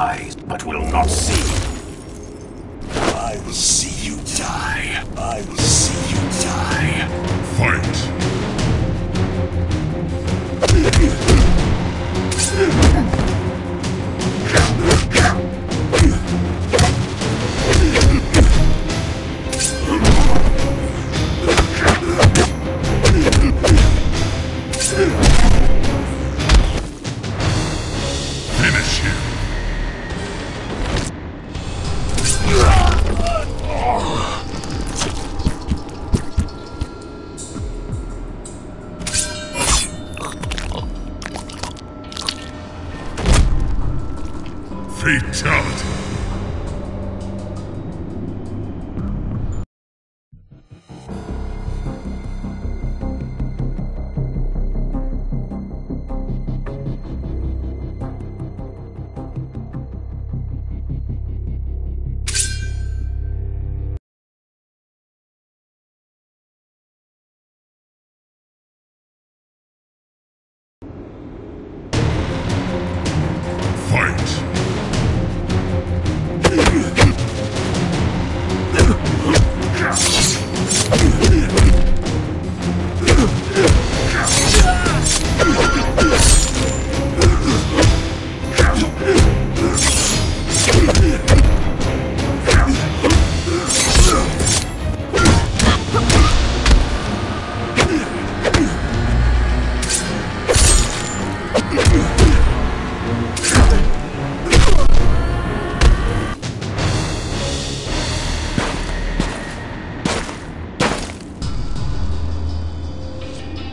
eyes, but will not see. I will see you die. I will see you die. Fight! Fatality!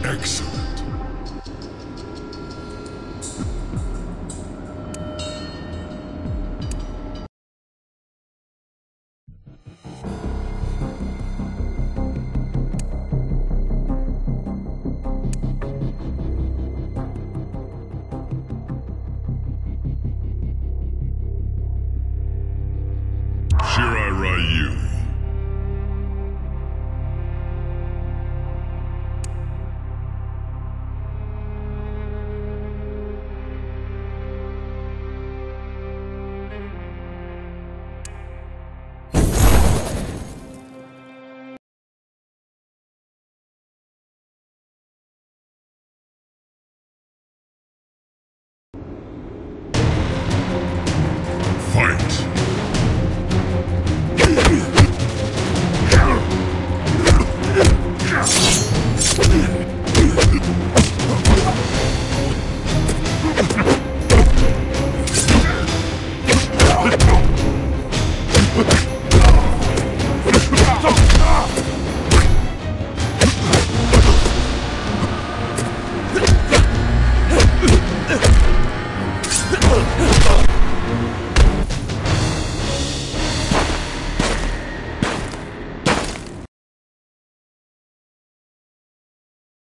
Excellent.